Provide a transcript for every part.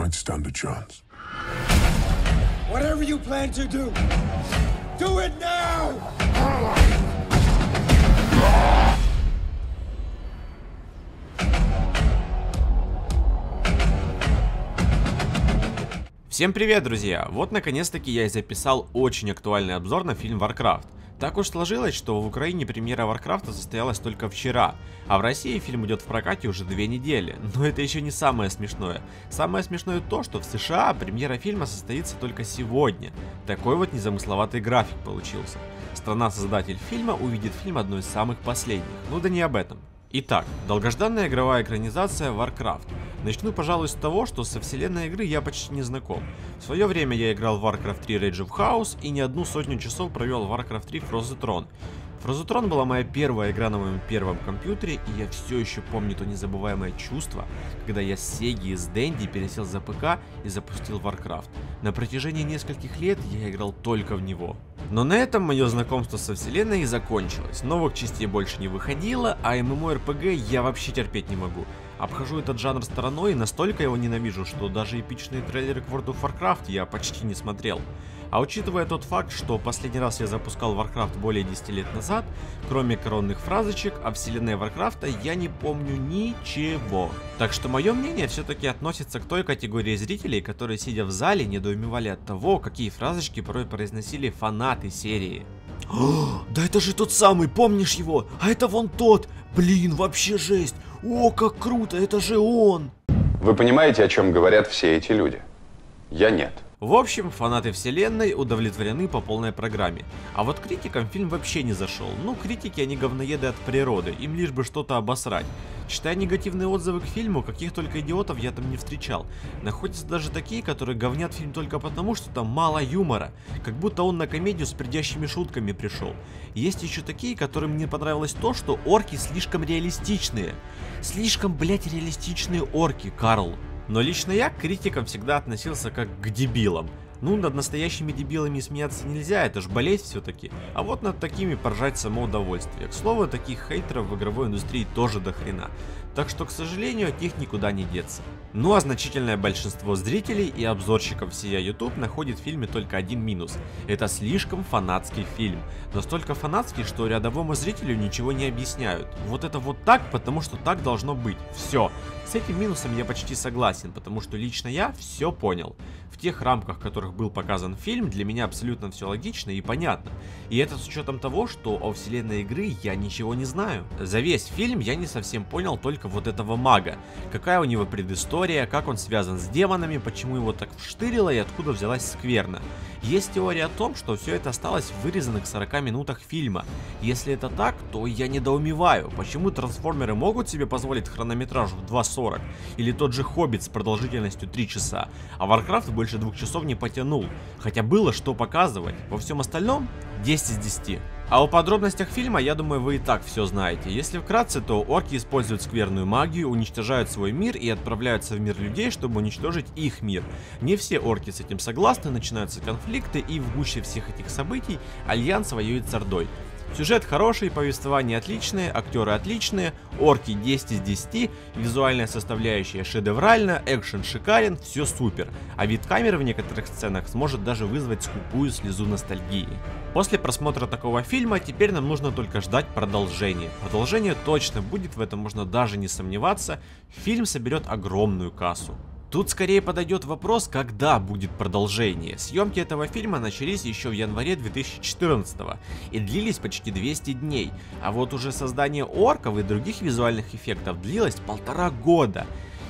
might stand a chance. Whatever you plan to do, do it now! Всем привет, друзья! Вот наконец-таки я и записал очень актуальный обзор на фильм Warcraft. Так уж сложилось, что в Украине премьера Варкрафта состоялась только вчера, а в России фильм идет в прокате уже две недели. Но это еще не самое смешное. Самое смешное то, что в США премьера фильма состоится только сегодня. Такой вот незамысловатый график получился. Страна-создатель фильма увидит фильм одной из самых последних. Ну да не об этом. Итак, долгожданная игровая экранизация Warcraft. Начну, пожалуй, с того, что со вселенной игры я почти не знаком. В свое время я играл в Warcraft 3 Rage of Chaos и не одну сотню часов провел в Warcraft 3 Frozen Throne. Фрозутрон была моя первая игра на моем первом компьютере, и я все еще помню то незабываемое чувство, когда я с Сеги и с Дэнди пересел за ПК и запустил Warcraft. На протяжении нескольких лет я играл только в него. Но на этом мое знакомство со вселенной и закончилось. Новых частей больше не выходило, а MMORPG я вообще терпеть не могу. Обхожу этот жанр стороной и настолько его ненавижу, что даже эпичные трейлеры к World of Warcraft я почти не смотрел. А учитывая тот факт, что последний раз я запускал Warcraft более 10 лет назад, кроме коронных фразочек о вселенной Warcraft я не помню ничего. Так что мое мнение все-таки относится к той категории зрителей, которые сидя в зале недоумевали от того, какие фразочки порой произносили фанаты серии. О, да это же тот самый, помнишь его? А это вон тот. Блин, вообще жесть. О, как круто, это же он. Вы понимаете, о чем говорят все эти люди? Я нет. В общем, фанаты вселенной удовлетворены по полной программе. А вот критикам фильм вообще не зашел. Ну, критики они говноеды от природы, им лишь бы что-то обосрать. Читая негативные отзывы к фильму, каких только идиотов я там не встречал. Находятся даже такие, которые говнят фильм только потому, что там мало юмора. Как будто он на комедию с придящими шутками пришел. Есть еще такие, которым не понравилось то, что орки слишком реалистичные. Слишком, блять, реалистичные орки, Карл. Но лично я к критикам всегда относился как к дебилам. Ну, над настоящими дебилами смеяться нельзя, это ж болеть все-таки. А вот над такими поржать само удовольствие. К слову, таких хейтеров в игровой индустрии тоже до хрена. Так что, к сожалению, от них никуда не деться. Ну а значительное большинство зрителей и обзорщиков всея YouTube находит в фильме только один минус. Это слишком фанатский фильм. Настолько фанатский, что рядовому зрителю ничего не объясняют. Вот это вот так, потому что так должно быть. Все. С этим минусом я почти согласен, потому что лично я все понял. В тех рамках, в которых был показан фильм, для меня абсолютно все логично и понятно. И это с учетом того, что о вселенной игры я ничего не знаю. За весь фильм я не совсем понял только вот этого мага. Какая у него предыстория, как он связан с демонами, почему его так вштырило и откуда взялась скверна. Есть теория о том, что все это осталось в вырезанных 40 минутах фильма. Если это так, то я недоумеваю, почему трансформеры могут себе позволить хронометраж в 2.40, или тот же Хоббит с продолжительностью 3 часа, а Warcraft больше двух часов не потянул, хотя было что показывать. Во всем остальном 10 из 10. А о подробностях фильма, я думаю, вы и так все знаете. Если вкратце, то орки используют скверную магию, уничтожают свой мир и отправляются в мир людей, чтобы уничтожить их мир. Не все орки с этим согласны, начинаются конфликты и в гуще всех этих событий Альянс воюет с Ордой. Сюжет хороший, повествование отличное, актеры отличные, орки 10 из 10, визуальная составляющая шедевральна, экшен шикарен, все супер. А вид камеры в некоторых сценах сможет даже вызвать скупую слезу ностальгии. После просмотра такого фильма теперь нам нужно только ждать продолжения. Продолжение точно будет, в этом можно даже не сомневаться. Фильм соберет огромную кассу. Тут скорее подойдет вопрос, когда будет продолжение. Съемки этого фильма начались еще в январе 2014 и длились почти 200 дней, а вот уже создание орков и других визуальных эффектов длилось полтора года.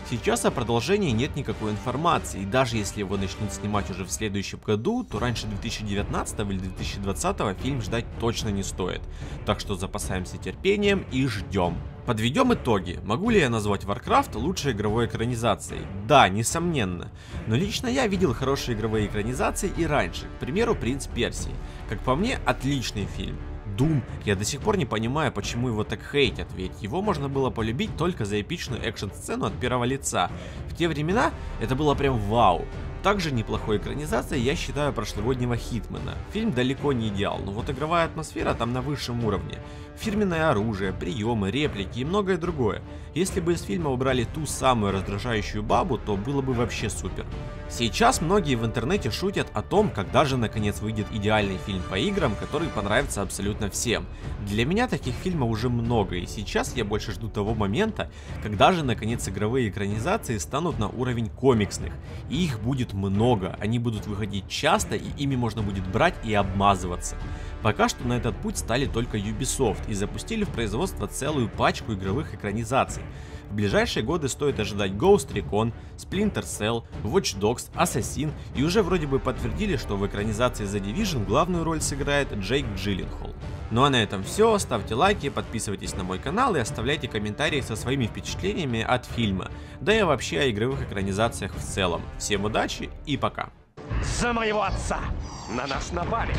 Сейчас о продолжении нет никакой информации, и даже если его начнут снимать уже в следующем году, то раньше 2019 или 2020 фильм ждать точно не стоит. Так что запасаемся терпением и ждем. Подведем итоги. Могу ли я назвать Warcraft лучшей игровой экранизацией? Да, несомненно. Но лично я видел хорошие игровые экранизации и раньше. К примеру, Принц Персии. Как по мне, отличный фильм. Doom. Я до сих пор не понимаю, почему его так хейтят, ведь его можно было полюбить только за эпичную экшн-сцену от первого лица. В те времена это было прям вау. Также неплохой экранизацией я считаю прошлогоднего Хитмана. Фильм далеко не идеал, но вот игровая атмосфера там на высшем уровне. Фирменное оружие, приемы, реплики и многое другое. Если бы из фильма убрали ту самую раздражающую бабу, то было бы вообще супер. Сейчас многие в интернете шутят о том, когда же наконец выйдет идеальный фильм по играм, который понравится абсолютно всем. Для меня таких фильмов уже много, и сейчас я больше жду того момента, когда же наконец игровые экранизации станут на уровень комиксных. И их будет много, они будут выходить часто, и ими можно будет брать и обмазываться. Пока что на этот путь стали только Ubisoft и запустили в производство целую пачку игровых экранизаций. В ближайшие годы стоит ожидать Ghost Recon, Splinter Cell, Watch Dogs, Assassin и уже вроде бы подтвердили, что в экранизации The Division главную роль сыграет Джейк Джилленхол. Ну а на этом все, ставьте лайки, подписывайтесь на мой канал и оставляйте комментарии со своими впечатлениями от фильма, да и вообще о игровых экранизациях в целом. Всем удачи и пока! За моего отца! На нас напали!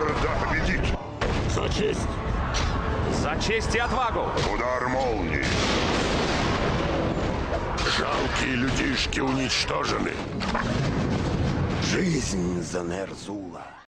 Орда победит! За честь! За честь и отвагу! Удар молнии! Жалкие людишки уничтожены! Жизнь за Нерзула.